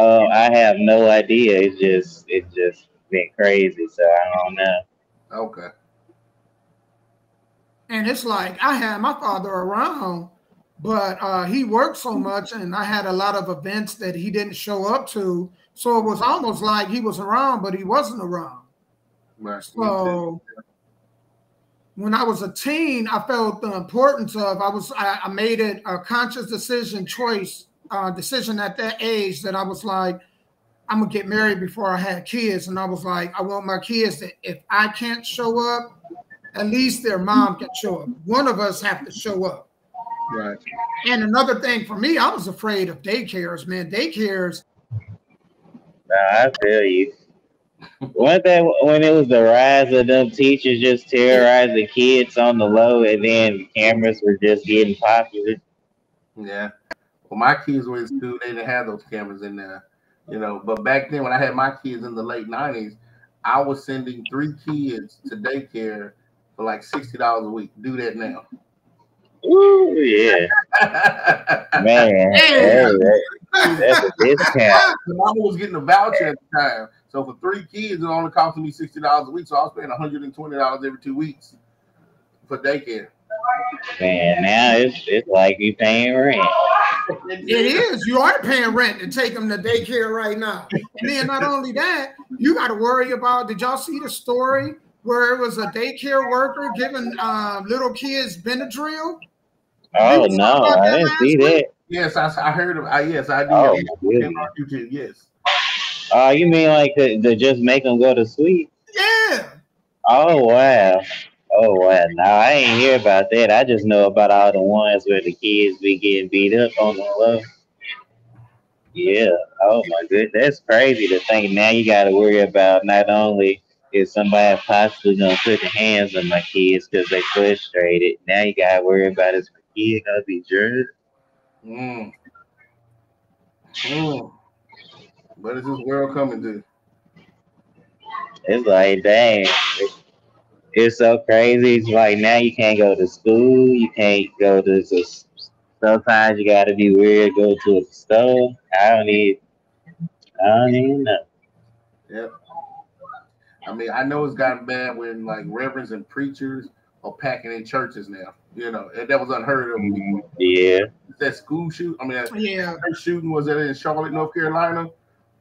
Oh, I have no idea. It's just it's just been crazy, so I don't know. Okay. And it's like I had my father around, but uh, he worked so much, and I had a lot of events that he didn't show up to. So it was almost like he was around, but he wasn't around. Right. So when I was a teen, I felt the importance of I was I, I made it a conscious decision, choice, uh, decision at that age that I was like, I'm gonna get married before I had kids, and I was like, I want my kids that if I can't show up, at least their mom can show up. One of us have to show up. Right. And another thing for me, I was afraid of daycares, man. Daycares. Nah, I feel you. Wasn't that when it was the rise of them teachers just terrorizing kids on the low, and then cameras were just getting popular? Yeah. Well, my kids were in school. They didn't have those cameras in there, you know. But back then, when I had my kids in the late nineties, I was sending three kids to daycare for like sixty dollars a week. Do that now. Ooh, yeah, man. Yeah. that- that's a discount. The mama was getting a voucher at the time. So for three kids, it only costed me sixty dollars a week. So I was paying one hundred and twenty dollars every two weeks for daycare. Man, now it's it's like you paying rent. It is. You are paying rent to take them to daycare right now. And then not only that, you got to worry about. Did y'all see the story where it was a daycare worker giving uh, little kids Benadryl? Oh no, I didn't see that. Yes, I, I heard of. I, yes, I do. Oh, Yeah, on YouTube, yes. Oh, you mean like to, to just make them go to sleep? Yeah. Oh wow. Oh wow. No, I ain't hear about that. I just know about all the ones where the kids be getting beat up on the low. Yeah. Oh my good. That's crazy to think now you gotta worry about not only is somebody possibly gonna put their hands on my kids because they frustrated. Now you gotta worry about is my kid gonna be judged. Mm. Mm. What is this world coming to? It's like, dang, it's so crazy. It's like now you can't go to school, you can't go to. the Sometimes you gotta be weird. Go to a store. I don't even. I don't even know. Yep. I mean, I know it's gotten bad when like reverends and preachers are packing in churches now. You know, and that was unheard of. Mhm. Yeah, That school shoot. I mean, that Yeah. shooting was that in Charlotte, North Carolina,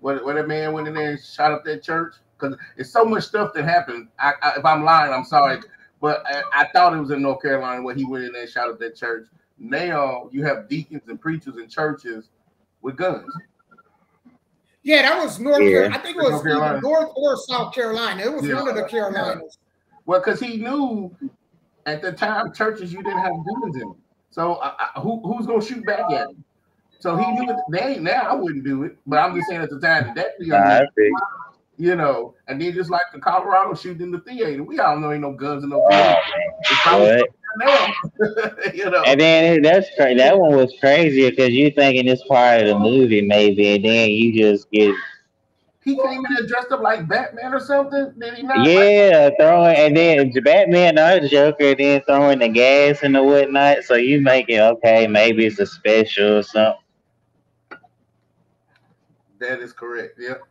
where, where that man went in there and shot up that church. Because it's so much stuff that happened. I, I, if I'm lying, I'm sorry, but I, I thought it was in North Carolina where he went in there and shot up that church. Now you have deacons and preachers in churches with guns. Yeah, that was North Yeah. Carolina. I think it was North North or South Carolina. It was Yeah. one of the Carolinas. Well, because he knew at the time churches you didn't have guns in. them. So uh, who who's gonna shoot back at him? So he knew it. They ain't now. I wouldn't do it, but I'm just saying at the time that that Nah, I feel- you know, and then just like the Colorado shooting in the theater, we all know ain't no guns in no theater. It's probably What? now, you know. And then that's cra- that one was crazy because you thinking it's part of the movie maybe, and then you just get He came in there dressed up like Batman or something. Did he not? yeah throwing, and then Batman or Joker, then throwing the gas and the whatnot. So you make it okay, maybe it's a special or something. That is correct. Yep.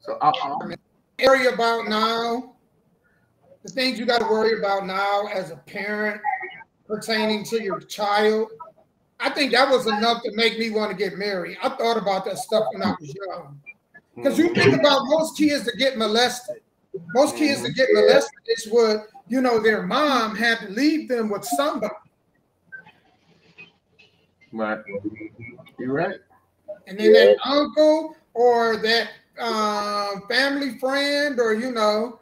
So I, I, Worry about now, the things you got to worry about now as a parent pertaining to your child. I think that was enough to make me want to get married. I thought about that stuff when I was young. Because you think about most kids that get molested, most kids that get molested is what you know their mom had to leave them with somebody, right. You're right. and then that uncle or that uh, family friend or you know,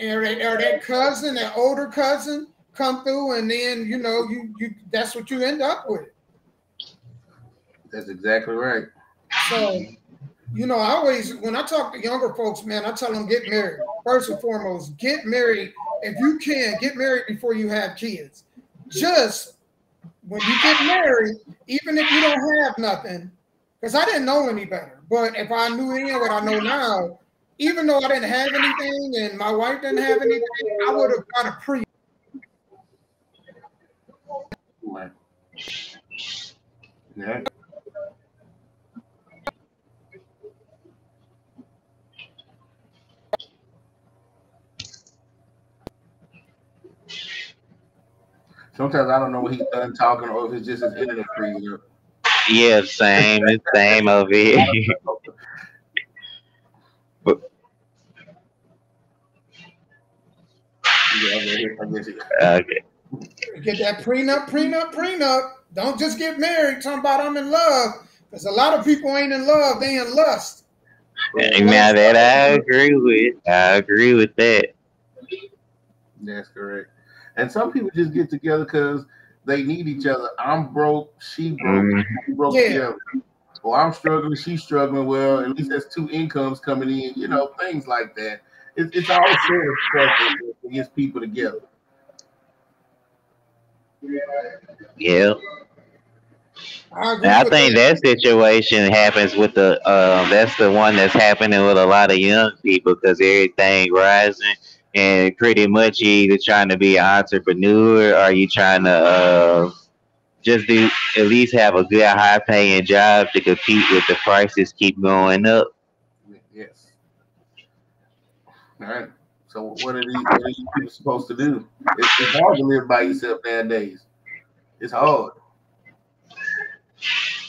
or that, or that cousin, that older cousin, come through, and then you know you you that's what you end up with. That's exactly right. So, you know, I always when I talk to younger folks, man, I tell them get married. First and foremost, get married if you can. Get married before you have kids. Just when you get married, even if you don't have nothing, because I didn't know any better. But if I knew then what I know now, even though I didn't have anything and my wife didn't have anything, I would have got a pre. Sometimes I don't know what he's done talking or if it's just his internet freezing up. Yeah, same. Same over here. okay. Get that prenup, prenup, prenup. Don't just get married. Talking about I'm in love. Because a lot of people ain't in love, they in lust. Now that I agree with. I agree with that. That's correct. And some people just get together because they need each other. I'm broke, she broke, Mm-hmm. we broke Yeah. together. Or I'm struggling, she's struggling. Well, at least there's two incomes coming in, you know, things like that. It, it's all sort of stuff that, that gets people together. Yeah. I, I with think that situation happens with the uh, that's the one that's happening with a lot of young people because everything rising and pretty much either trying to be an entrepreneur or you trying to uh, just do at least have a good high paying job to compete with the prices keep going up. Yes. All right. So what are these, what are these people supposed to do? It's, it's hard to live by yourself nowadays. It's hard.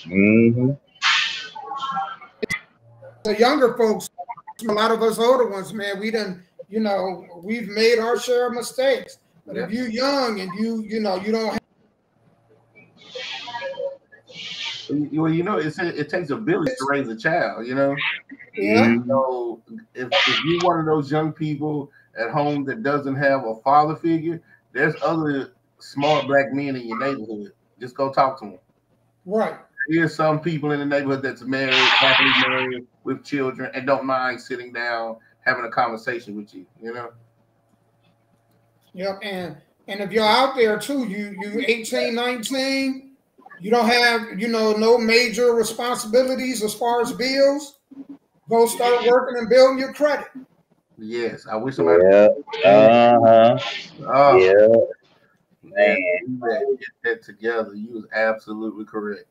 hmm the younger folks, a lot of us older ones, man, we done, you know, we've made our share of mistakes. But if you're young and you, you know, you don't have Well, you know, it's, it takes a village to raise a child. You know. yeah, So if, if you're one of those young people at home that doesn't have a father figure, there's other smart black men in your neighborhood. Just go talk to them. right. There's some people in the neighborhood that's married, happily married with children, and don't mind sitting down having a conversation with you. You know. Yep. And and if you're out there too, you you 18, 19, you don't have, you know, no major responsibilities as far as bills, go start working and building your credit. Yes, I wish somebody. Yeah. Uh huh. Oh, Yeah. man, you get that together. You was absolutely correct.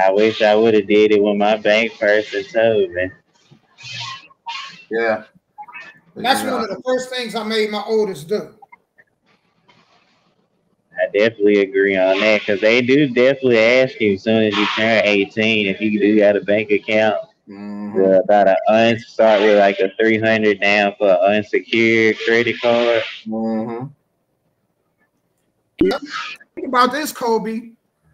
I wish I would have did it when my bank person told me. Yeah. That's you one of the first things I made my oldest do. I definitely agree on that because they do definitely ask you as soon as you turn 18 if you do got a bank account. mhm. Uh, about a un- start with like a 300 down for an unsecured credit card. Mhm. Think about this, Kobe.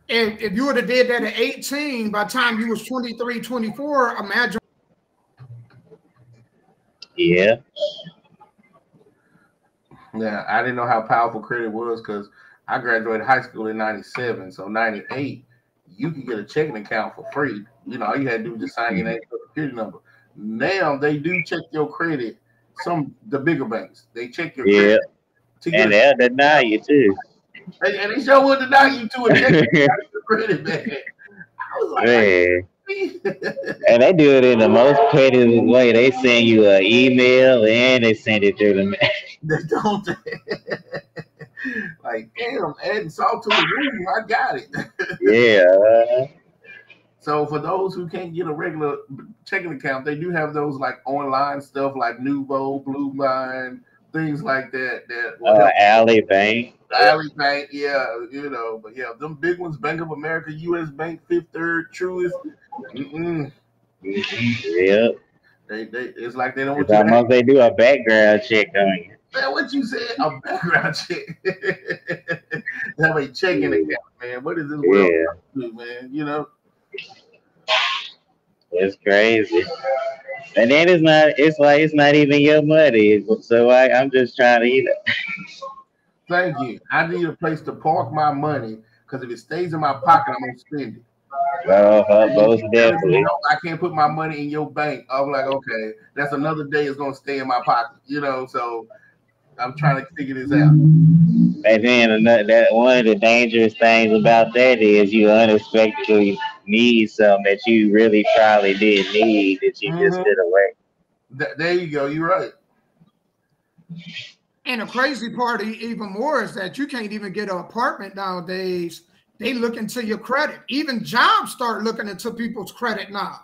If, if you would have did that at 18, by the time you was 23, 24, imagine Yeah. Yeah, I didn't know how powerful credit was because I graduated high school in '97. So '98, you could get a checking account for free. You know, all you had to do was just sign your mm-hmm. name, social security number. Now they do check your credit. Some the bigger banks they check your Yeah. credit to get And they'll deny you too. and, and they sure would deny you to a check your credit man. I was like, Man. And they do it in the most petty way. They send you an email and they send it through the mail. they don't. like, damn, adding salt to the wound. I got it. Yeah. So for those who can't get a regular checking account, they do have those like online stuff like Nuvo, Blue Line, things like that. That Uh. Alley Bank. Ally Bank, yeah, you know, but yeah, them big ones, Bank of America, U.S. Bank, Fifth Third, Truist, mm-mm, Yep. they, they, it's like they don't want It's you to almost they do a background check on you. man, what you said, a background check, have a checking account, man. What is this world, Yeah. man? You know, It's crazy. And then it's not it's like it's not even your money. So I, I'm just trying to eat it. thank you. I need a place to park my money because if it stays in my pocket, I'm gonna spend it. Uh, most definitely. I can't put my money in your bank. I'm like, okay, that's another day it's gonna stay in my pocket, you know. So I'm trying to figure this out. And then another, that one of the dangerous things about that is you unexpectedly need something that you really probably didn't need that you just Mhm. did away. Th- there you go. You're right. And the crazy part even more is that you can't even get an apartment nowadays. They look into your credit. Even jobs start looking into people's credit now.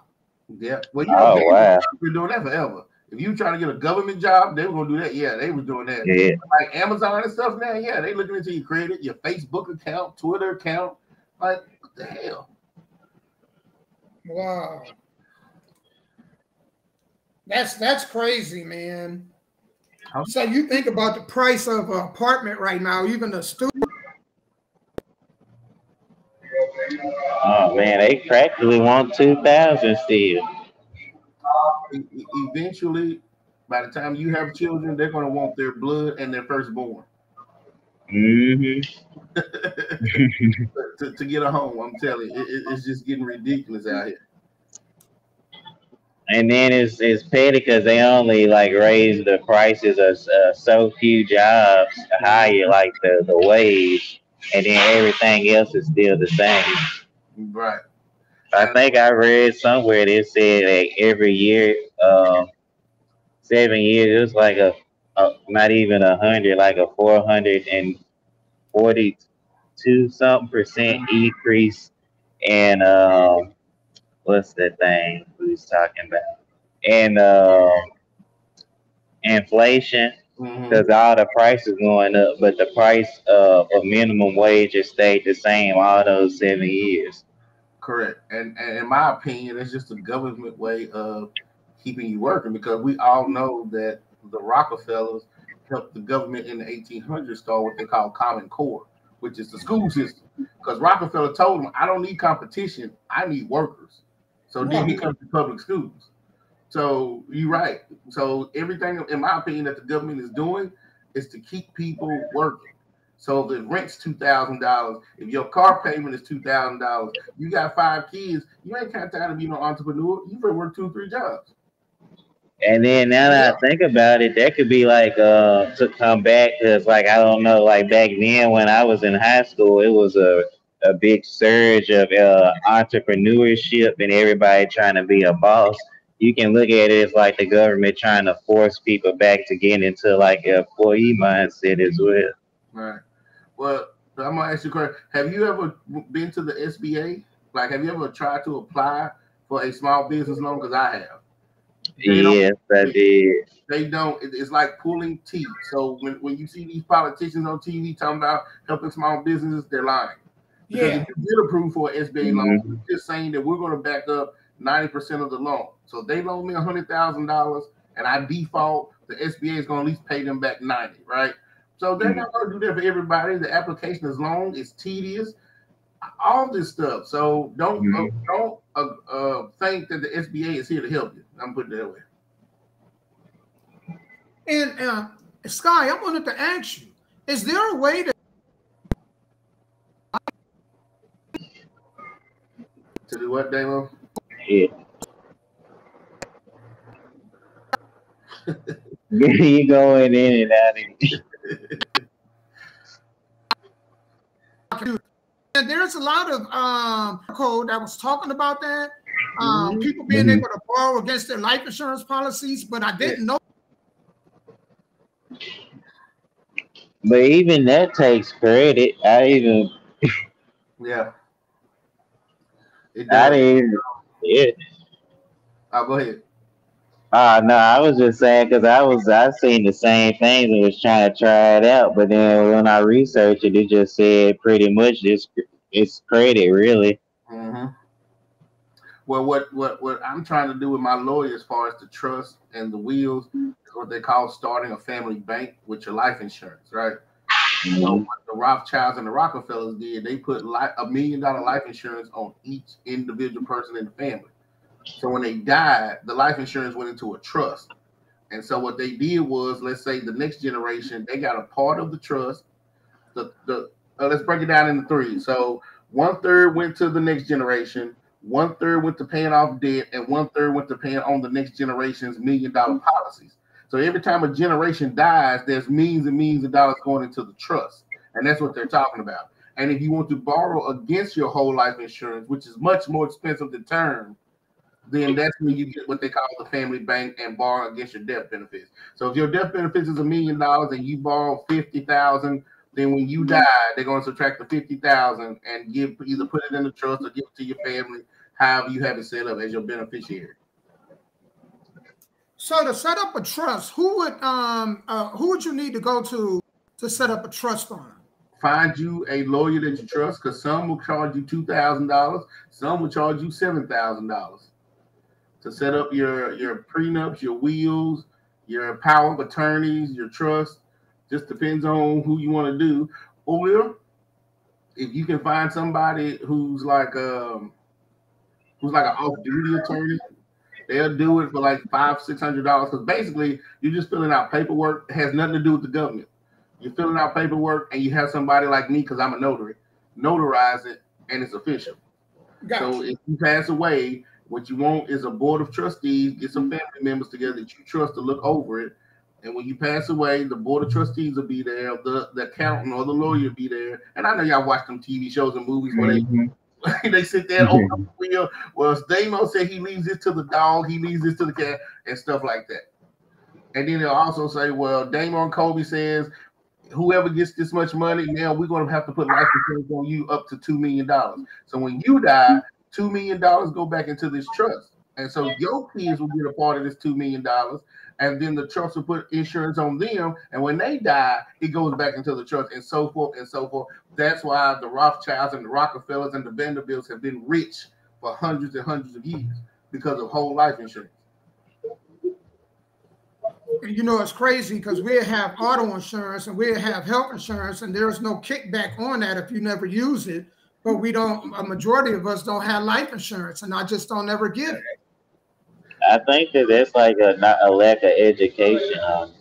Yeah. Well, you oh, know, Oh wow. been doing that forever. If you trying to get a government job, they were gonna do that. Yeah, they was doing that. Yeah. Like Amazon and stuff now. Yeah, they looking into your credit, your Facebook account, Twitter account. Like what the hell? Wow. That's that's crazy, man. How- So you think about the price of an apartment right now, even a student. Oh man, they practically want two thousand still. Eventually, by the time you have children, they're gonna want their blood and their firstborn Mm-hmm. to, to get a home. I'm telling you, it- it's just getting ridiculous out here. And then it's it's petty because they only like raise the prices of uh, so few jobs higher, like the the wage, and then everything else is still the same. Right. I think I read somewhere that said like every year, um, seven years, it was like a, a not even a hundred, like a four hundred and forty-two something percent increase in um, what's that thing we was talking about? And um, inflation, Because mm-hmm. all the prices going up, but the price of a minimum wage has stayed the same all those seven years. Correct. And, and in my opinion, it's just a government way of keeping you working because we all know that the Rockefellers helped the government in the 1800s start what they call Common Core, which is the school system. Because Rockefeller told them, I don't need competition, I need workers. So then he comes to public schools. So you're right. So everything, in my opinion, that the government is doing is to keep people working. So the rent's two thousand dollars. If your car payment is two thousand dollars, you got five kids. You ain't got time to be no entrepreneur. You better work two, three jobs. And then now that I think about it, that could be like uh to come back because like I don't know, like back then when I was in high school, it was a a big surge of uh entrepreneurship and everybody trying to be a boss. You can look at it as like the government trying to force people back to get into like a employee mindset as well. Right. Well, I'm gonna ask you a question. Have you ever been to the SBA? Like, have you ever tried to apply for a small business loan? Because I have. They don't- Yes, I did. They don't. It's like pulling teeth. So when, when you see these politicians on TV talking about helping small businesses, they're lying. Because Yeah. if you did approve for an SBA loan, Mhm. we're just saying that we're going to back up 90% of the loan. So if they loan me $100,000 and I default, the SBA is going to at least pay them back 90, right? So they're not going to do that for everybody. The application is long, it's tedious, all this stuff. So don't Mhm. uh, don't uh, uh, think that the SBA is here to help you. I'm putting it that way. And uh, Sky, I wanted to ask you: Is there a way to To do what, Damo? Yeah. you going in and out of And there's a lot of um, code that was talking about that. Um, Mhm. People being Mhm. able to borrow against their life insurance policies, but I didn't know. But even that takes credit. I even Yeah. It I didn't even yeah. Oh, go ahead. Uh no, I was just saying because I was I seen the same things and was trying to try it out, but then when I researched it, it just said pretty much this it's credit really. hmm Well, what what what I'm trying to do with my lawyer as far as the trust and the wills what they call starting a family bank with your life insurance, right? So what the Rothschilds and the Rockefellers did, they put a million dollar life insurance on each individual person in the family. So when they died, the life insurance went into a trust. And so what they did was, let's say the next generation, they got a part of the trust. The the uh, let's break it down into three. So one third went to the next generation, one third went to paying off debt, and one third went to paying on the next generation's million dollar policies. So every time a generation dies, there's millions and millions of dollars going into the trust, and that's what they're talking about. And if you want to borrow against your whole life insurance, which is much more expensive to term, then that's when you get what they call the family bank and borrow against your death benefits. So if your death benefits is a million dollars and you borrow fifty thousand, then when you mm-hmm. die, they're going to subtract the fifty thousand and give either put it in the trust or give it to your family, however you have it set up as your beneficiary. So to set up a trust, who would um uh, who would you need to go to to set up a trust fund? Find you a lawyer that you trust, because some will charge you two thousand dollars, some will charge you seven thousand dollars to set up your your prenups, your wills, your power of attorneys, your trust. Just depends on who you want to do. Or if you can find somebody who's like um who's like an off-duty attorney, they'll do it for like five, six hundred dollars. Because basically you're just filling out paperwork, it has nothing to do with the government. You're filling out paperwork and you have somebody like me, because I'm a notary, notarize it and it's official. Gotcha. So if you pass away, what you want is a board of trustees, get some family members together that you trust to look over it. And when you pass away, the board of trustees will be there, the, the accountant or the lawyer will be there. And I know y'all watch them TV shows and movies where mm-hmm. they they sit there and open up the wheel. Well, Damo said he leaves this to the dog, he leaves this to the cat, and stuff like that. And then they'll also say, well, Damon Kobe says whoever gets this much money, now we're going to have to put life insurance on you up to $2 million. So when you die, $2 million go back into this trust. And so your kids will get a part of this $2 million. And then the trust will put insurance on them. And when they die, it goes back into the trust and so forth and so forth. That's why the Rothschilds and the Rockefellers and the Vanderbilts have been rich for hundreds and hundreds of years because of whole life insurance. You know, it's crazy because we have auto insurance and we have health insurance, and there's no kickback on that if you never use it but we don't. A majority of us don't have life insurance, and I just don't ever get it. I think that that's like a not a lack of education. Um,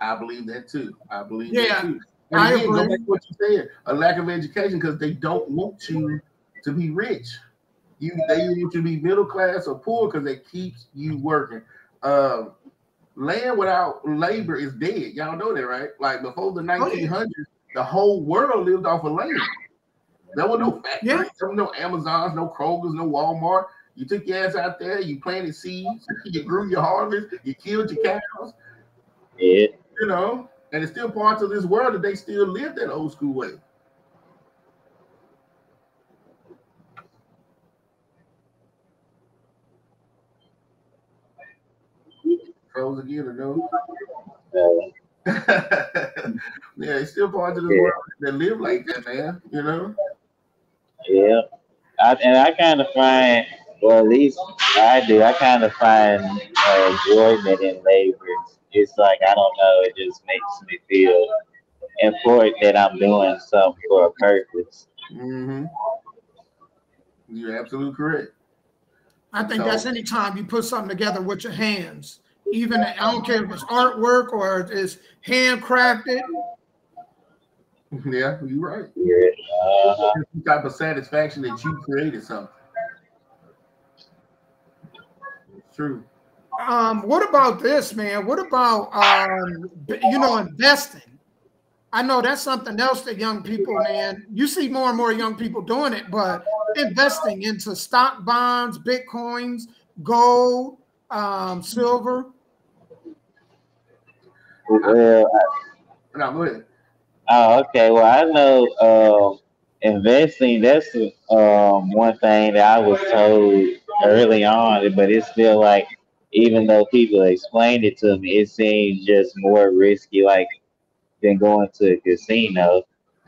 I believe that too. I believe yeah, that too. And I again, agree. go back to what you said: a lack of education because they don't want you to be rich. You they want you to be middle class or poor because it keeps you working. Um, land without labor is dead. Y'all know that, right? Like before the 1900s, oh, yeah. the whole world lived off of land. There were no factories, yeah. there were no Amazons, no Krogers, no Walmart. You took your ass out there, you planted seeds, you grew your harvest, you killed your cows. Yeah. You know, and it's still parts of this world that they still live that old school way. Froze again or no? yeah, it's still parts of the yeah. world that live like that, man. You know. Yeah, I, and I kind of find, or at least I do, I kind of find uh, enjoyment in labor. It's like I don't know, it just makes me feel important that I'm doing something for a purpose. Mm-hmm. You're absolutely correct. I think so, that's any time you put something together with your hands. Even I don't care if it's artwork or it's handcrafted Yeah, you're right. Yeah. Uh, type of satisfaction that you created something. It's true. Um, what about this, man? What about um, you know, investing? I know that's something else that young people, man, you see more and more young people doing it, but investing into stock bonds, bitcoins, gold, um, silver. Well, no, go ahead. Oh, okay. Well, I know uh, investing. That's um, one thing that I was told early on, but it's still like, even though people explained it to me, it seems just more risky, like than going to a casino.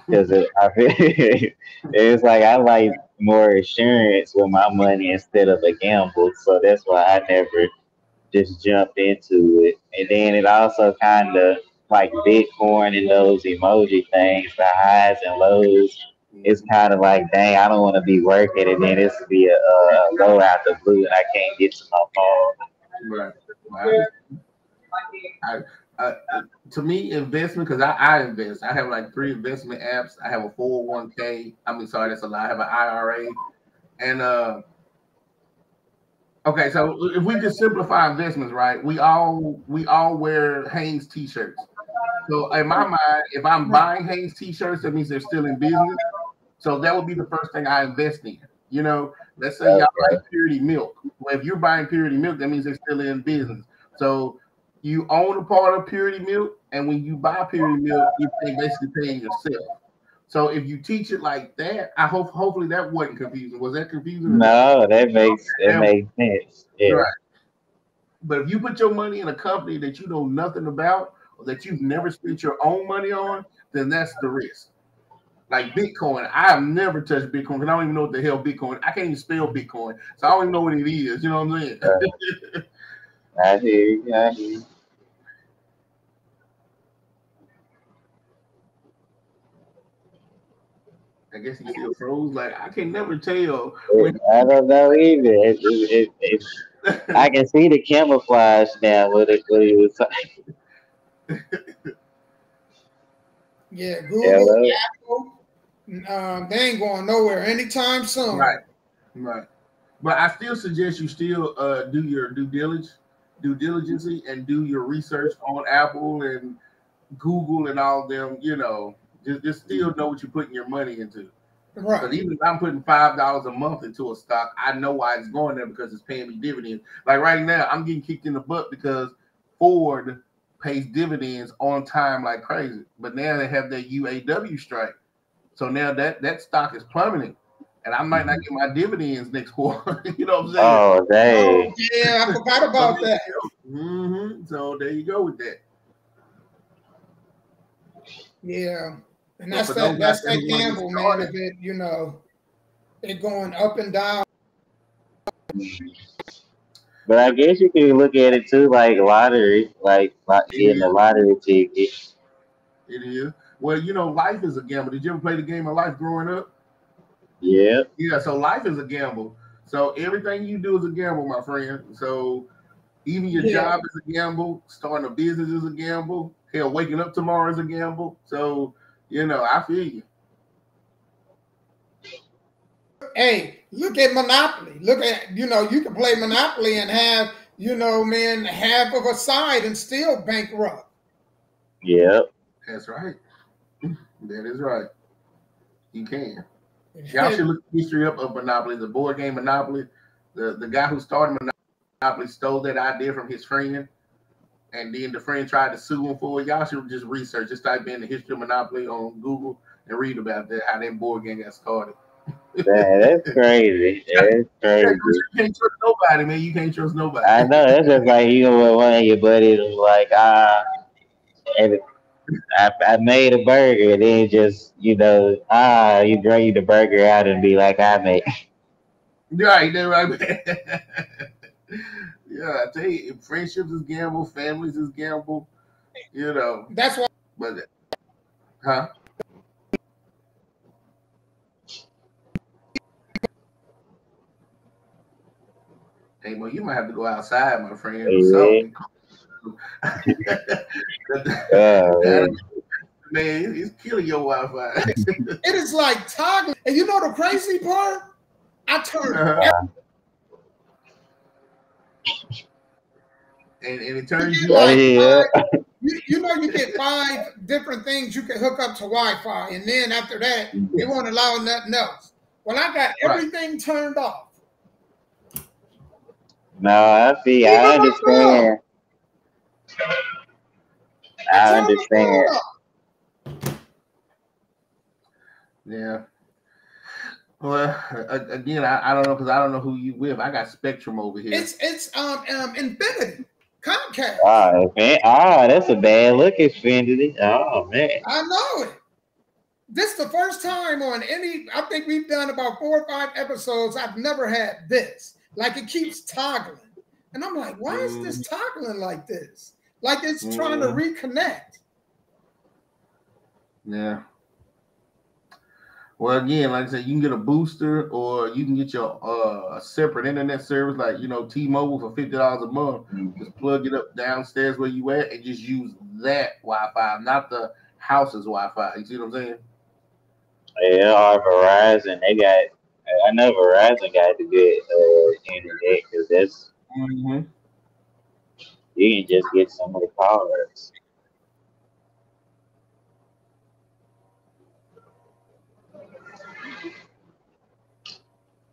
Because I feel it's like I like more assurance with my money instead of a gamble. So that's why I never just jumped into it. And then it also kind of like Bitcoin and those emoji things, the highs and lows, it's kind of like, dang, I don't want to be working, and then this be a, a low out the blue, and I can't get to my phone. Right. I, I, to me, investment because I, I invest. I have like three investment apps. I have a 401k. I mean, sorry, that's a lot. I have an IRA, and uh, okay. So if we just simplify investments, right? We all we all wear Hanes t-shirts. So in my mind, if I'm buying Hanes t-shirts, that means they're still in business. So that would be the first thing I invest in. You know, let's say y'all buy purity milk. Well, if you're buying purity milk, that means they're still in business. So you own a part of purity milk, and when you buy purity milk, you're basically paying yourself. So if you teach it like that, I hope hopefully that wasn't confusing. Was that confusing? No, that makes that makes sense. Yeah. Right. But if you put your money in a company that you know nothing about or that you've never spent your own money on, then that's the risk. Like Bitcoin, I have never touched Bitcoin because I don't even know what the hell Bitcoin. I can't even spell Bitcoin, so I don't even know what it is. You know what I'm saying? I hear you. I hear you. I guess he still froze. Like I can never tell. I don't know either. It, it, it, I can see the camouflage now. What it, what he was saying. Yeah, Google, yeah, Apple, um, they ain't going nowhere anytime soon. Right, right. But I still suggest you still uh, do your due diligence, due diligence, and do your research on Apple and Google and all them. You know, just, just still know what you're putting your money into. Right. Because even if I'm putting five dollars a month into a stock, I know why it's going there because it's paying me dividends. Like right now, I'm getting kicked in the butt because Ford pays dividends on time like crazy. But now they have that UAW strike, so now that that stock is plummeting, and I might not get my dividends next quarter. you know what I'm saying? Oh, dang. Oh, yeah, I forgot about that. Mm-hmm. So there you go with that. Yeah. And that's that that's that gamble, man. If it, you know, it going up and down. But I guess you can look at it too, like lottery, like, like getting the lottery ticket. It is. Well, you know, life is a gamble. Did you ever play the game of life growing up? Yeah. Yeah. So life is a gamble. So everything you do is a gamble, my friend. So even your yeah. job is a gamble. Starting a business is a gamble. Hell, waking up tomorrow is a gamble. So you know, I feel you. Hey, look at Monopoly. Look at, you know, you can play Monopoly and have, you know, man, half of a side and still bankrupt. Yep. That's right. That is right. You can. Y'all should look the history up of Monopoly, the board game Monopoly. The the guy who started Monopoly stole that idea from his friend and then the friend tried to sue him for it. Y'all should just research. Just type in the history of Monopoly on Google and read about that how that board game got started. man, that's crazy. That's crazy. you can't trust nobody, man. You can't trust nobody. I know. That's just like you know one of your buddies was like, ah, and I, I made a burger, and then just you know, ah, you drain the burger out and be like, I made. Right, that right. Yeah, I tell you, friendships is gamble, families is gamble. You know, that's why. But, huh? Hey, well, you might have to go outside, my friend. Hey, man, it's killing your Wi-Fi. it is like toggling, and you know the crazy part? I turn uh-huh and, and it turns you, like yeah. five, you, you know you get five different things you can hook up to Wi-Fi, and then after that, they won't allow nothing else. Well, I got everything right. turned off. No, I see. I understand. I understand. Yeah. Well, again, I, I don't know because I don't know who you with. I got Spectrum over here. It's it's um um Xfinity Comcast. Ah, man. ah, that's a bad look, Xfinity. Oh man, I know it. This is the first time on any. I think we've done about four or five episodes. I've never had this. Like it keeps toggling, and I'm like, why is this mm. toggling like this? Like it's mm. trying to reconnect. Yeah. Well, again, like I said, you can get a booster or you can get your uh, separate internet service, like you know, T-Mobile for fifty dollars a month. Mm-hmm. Just plug it up downstairs where you at, and just use that Wi-Fi, not the house's Wi-Fi. You see what I'm saying? Yeah, our Verizon. They got. I know Verizon got the good uh, internet because that's. Mm-hmm. You can just get some of the callers.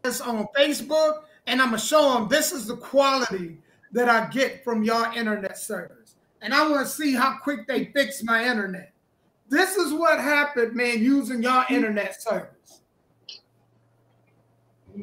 this on Facebook and I'm gonna show them this is the quality that I get from your internet service. And I want to see how quick they fix my internet. This is what happened, man, using your internet service.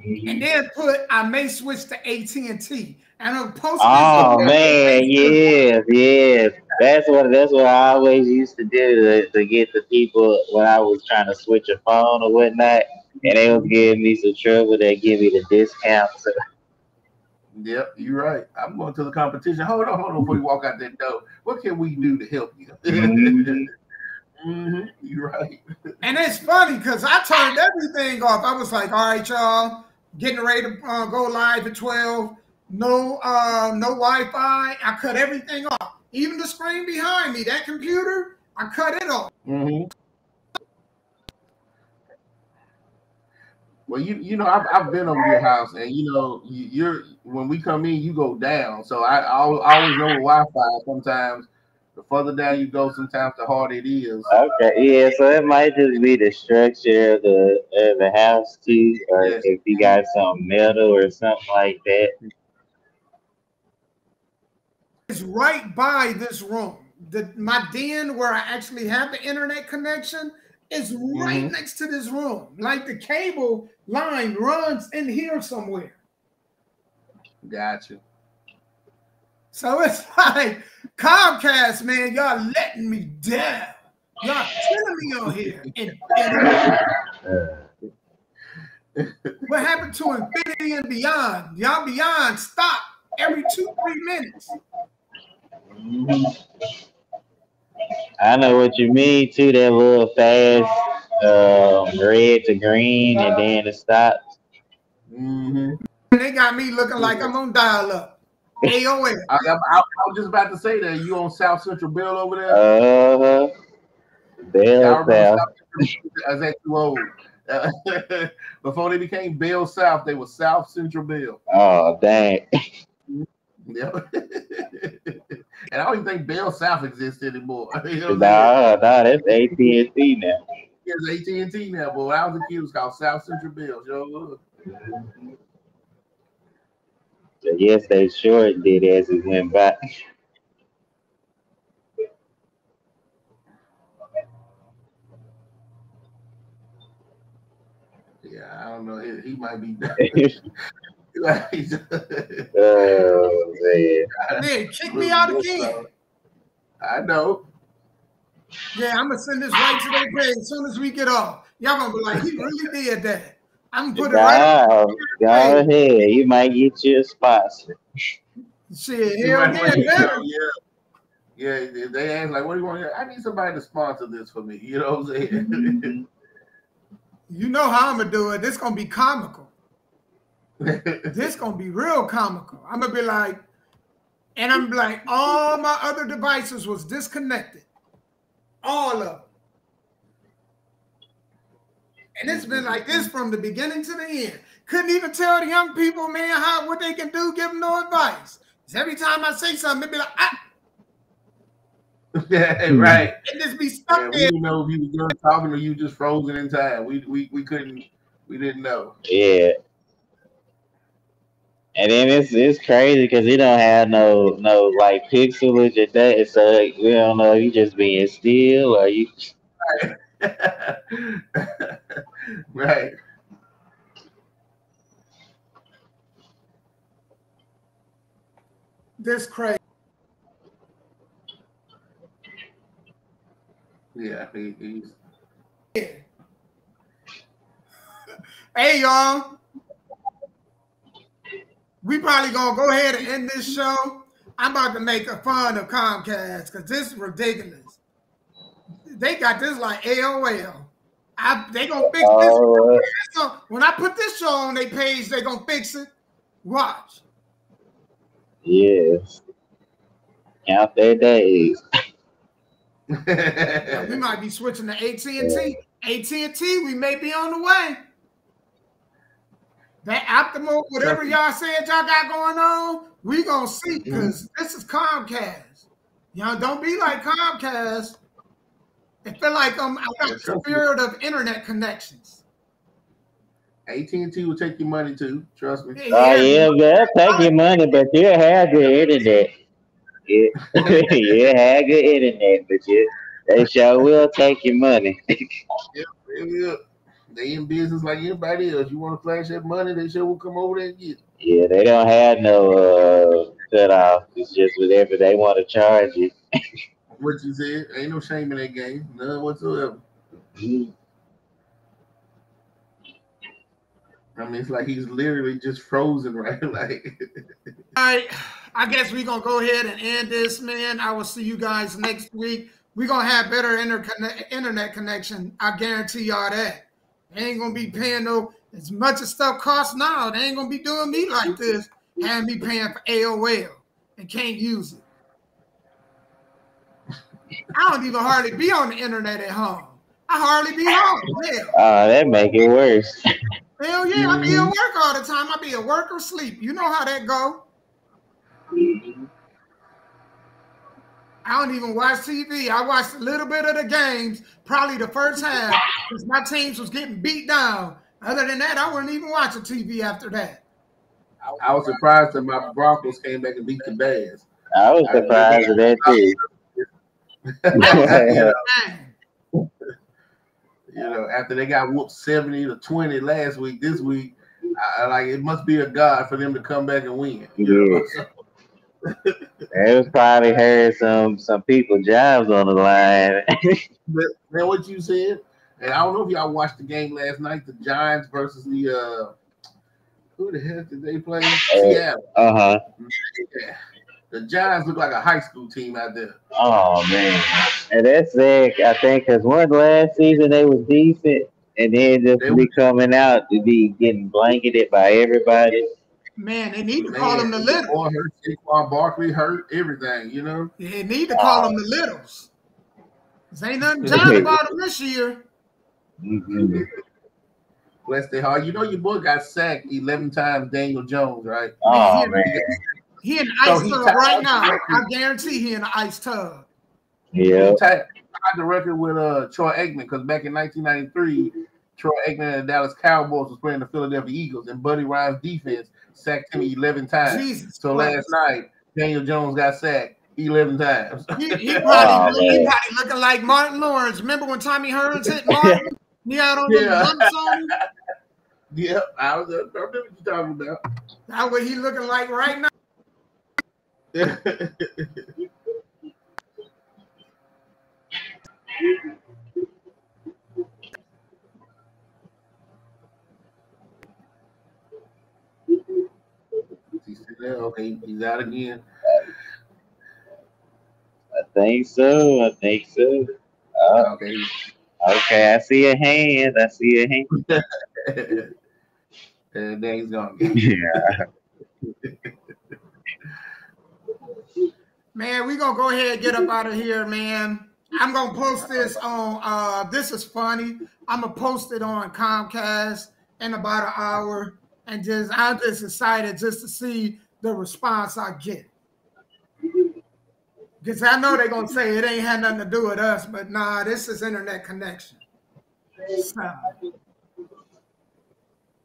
And then put I may switch to AT and T, and I'm posting. Oh man, yes, yes. That's what that's what I always used to do to, to get the people when I was trying to switch a phone or whatnot, and they was give me some trouble. They give me the discount. So. Yep, you're right. I'm going to the competition. Hold on, hold on before you walk out that door. What can we do to help you? mm-hmm. Mm-hmm. You're right. And it's funny because I turned everything off. I was like, all right, y'all, getting ready to uh, go live at 12. No, uh, no Wi-Fi. I cut everything off. Even the screen behind me, that computer, I cut it off. Mm-hmm. Well, you you know I've, I've been over your house, and you know you're when we come in, you go down. So I, I always know Wi-Fi. Sometimes the further down you go, sometimes the harder it is. Okay, yeah. So it might just be the structure of the of the house too, or yes. if you got some metal or something like that. It's right by this room. The my den where I actually have the internet connection is right mm-hmm. next to this room. Like the cable line runs in here somewhere. Got you. So it's like Comcast, man, y'all letting me down. Y'all killing me on here. And, and what happened to infinity and beyond? Y'all beyond stop every two, three minutes. Mm-hmm. I know what you mean too. That little fast um, red to green, and then it stops. Mm-hmm. They got me looking like I'm on dial up. AOL. I, I, I, was just about to say that you on South Central Bell over there. Uh huh. Bell South. Is that too old? before they became Bell South, they were South Central Bell. Oh dang. Yeah. and I don't even think Bell South exists anymore. you know nah, nah, that's AT and T now. It's AT and T now. But when I was a kid, it was called South Central Bell. You know, so yes, they sure did as it went by. Yeah, I don't know. He, he might be. oh man. Man, kick me out again. I know. Yeah, I'm gonna send this right to their page as soon as we get off. Y'all gonna be like, he really did that. I'm gonna put it right. Go ahead. You might get you a sponsor. Shit, hell yeah, yeah. Yeah, they ask like, "What do you want?" Here? I need somebody to sponsor this for me. You know what I'm saying? you know how I'm gonna do it. This gonna be comical this gonna be real comical. I'm gonna be like, and I'm like, all my other devices was disconnected, all of them. And it's been like this from the beginning to the end. Couldn't even tell the young people, man, how what they can do. Give them no advice. Because every time I say something, they be like, ah. Yeah, right. And just be stuck yeah, there. We didn't know if you were done talking or you just frozen in time. We we we couldn't. We didn't know. Yeah. And then it's it's crazy because he don't have no no like pixelage or that, so we don't know if you just being still or you. right. This crazy. Yeah, he, he's. Hey y'all, we probably gonna go ahead and end this show. I'm about to make a fun of Comcast because this is ridiculous. They got this like AOL. I, they gonna fix this. Right. So when I put this show on their page, they gonna fix it. Watch. Yes. Count their days. we might be switching to AT and T. AT and T. We may be on the way. That Optimum, whatever y'all said y'all got going on, we gonna see because mm-hmm. this is Comcast. Y'all don't be like Comcast. I feel like um, I got the spirit of internet connections. AT and T will take your money too. Trust me. Oh yeah, they'll take your money, but you'll have good internet. Yeah, you have good internet, but you they sure will take your money. yeah, they will. they in business like anybody else. You want to flash that money, they sure will come over there and get. It. Yeah, they don't have no uh, cut off. It's just whatever they want to charge you. What you said, ain't no shame in that game, none whatsoever. I mean, it's like he's literally just frozen, right? like, All right, I guess we're gonna go ahead and end this, man. I will see you guys next week. We're gonna have better internet connection. I guarantee y'all that. They ain't gonna be paying no as much as stuff costs now. They ain't gonna be doing me like this, having me paying for AOL and can't use it. I don't even hardly be on the internet at home. I hardly be home. Yeah. Oh, that make it worse. Hell yeah, I be at mm-hmm. work all the time. I be at work or sleep. You know how that go. I don't even watch TV. I watched a little bit of the games, probably the first half, because my teams was getting beat down. Other than that, I wouldn't even watch a TV after that. I was surprised that my Broncos came back and beat the Bears. I was surprised at that too. you, know, you know, after they got whooped 70 to 20 last week, this week, I, like it must be a god for them to come back and win. Know? It was probably heard some some people jobs on the line. But man, what you said, and I don't know if y'all watched the game last night, the Giants versus the uh who the heck did they play? Seattle. uh huh. Yeah. The Giants look like a high school team out there. Oh man, and that's sick. I think because one last season they was decent, and then just They be coming out to be getting blanketed by everybody. man, they need to call them the Man, little. Boy hurt, Saquon Barkley hurt, everything, you know. They need to call them the littles. littles. 'Cause ain't nothing John about them this year. Mhm. Bless their heart. You know your boy got sacked 11 times, Daniel Jones, right? Oh man, He in the So ice he tub tied right now. record. I guarantee he in the ice tub. yeah. He tied, tied the record with uh Troy Aikman because back in 1993, Troy Aikman and the Dallas Cowboys was playing the Philadelphia Eagles, and Buddy Ryan's defense sacked him 11 times. Jesus. So Christ. last night, Daniel Jones got sacked 11 times. He, he Oh, probably, he probably looking like Martin Lawrence. Remember when Tommy Hearns hit Martin? He had on Yeah. the lumps on him? yep, I was. I remember what you're talking about. That's what he looking like right now. He's still there? Okay, he's out again. I think so. I think so. Uh, Okay. okay, I see a hand. I see a hand. and then he's gone. Yeah. Man, we gonna go ahead and get up out of here, man. I'm gonna post this on uh this is funny. I'm gonna post it on Comcast in about an hour. And just I'm just excited just to see the response I get. Because I know they're gonna say it ain't had nothing to do with us, but nah, this is internet connection. So,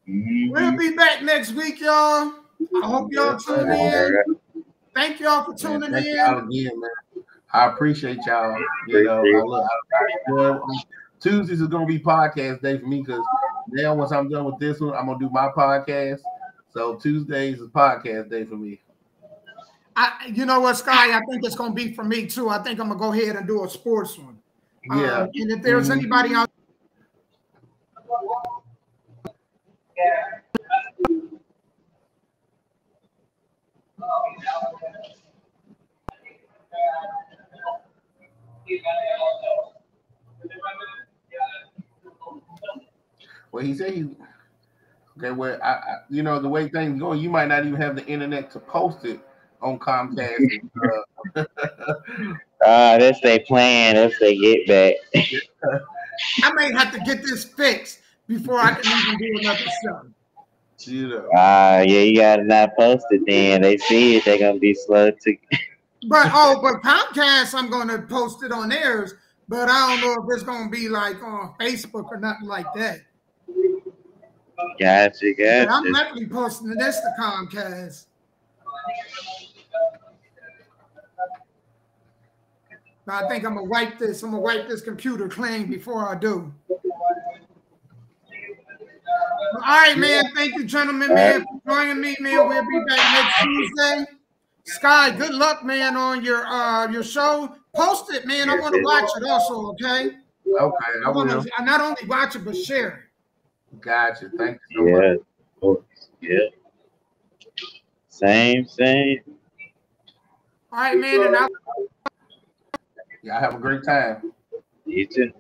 Mhm. we'll be back next week, y'all. I hope y'all tune in. Thank y'all for Man, tuning thank in. y'all again, man. I appreciate y'all. You know, I look, I, well, Tuesdays is gonna be podcast day for me because now once I'm done with this one, I'm gonna do my podcast. So Tuesdays is podcast day for me. I, you know what, Sky? I think it's gonna be for me too. I think I'm gonna go ahead and do a sports one. Yeah. Um, and if there's Mhm. anybody out Well, he said he. Okay, well, I, I, you know the way things go, you might not even have the internet to post it on Comcast. uh, Ah, that's they plan. That's they get back. I may have to get this fixed before I can even do another show. you know. Ah, yeah, you gotta not post it then. They see it, they're gonna be slow to But oh, but Comcast, I'm gonna post it on theirs, but I don't know if it's gonna be like on Facebook or nothing like that. Gotcha, But I'm gotcha. definitely posting this to Comcast. I think I'm gonna wipe this. I'm gonna wipe this computer clean before I do. All right, man. Thank you, gentlemen, man, for joining me, man. We'll be back next Tuesday. Sky, good luck, man, on your uh your show. Post it, man. I want to watch it also, okay? Okay, I I want to not only watch it but share it. Gotcha. Thank you so much. Yeah, of course. Yeah. Same, same. All right, man. And I Y'all have a great time. You too.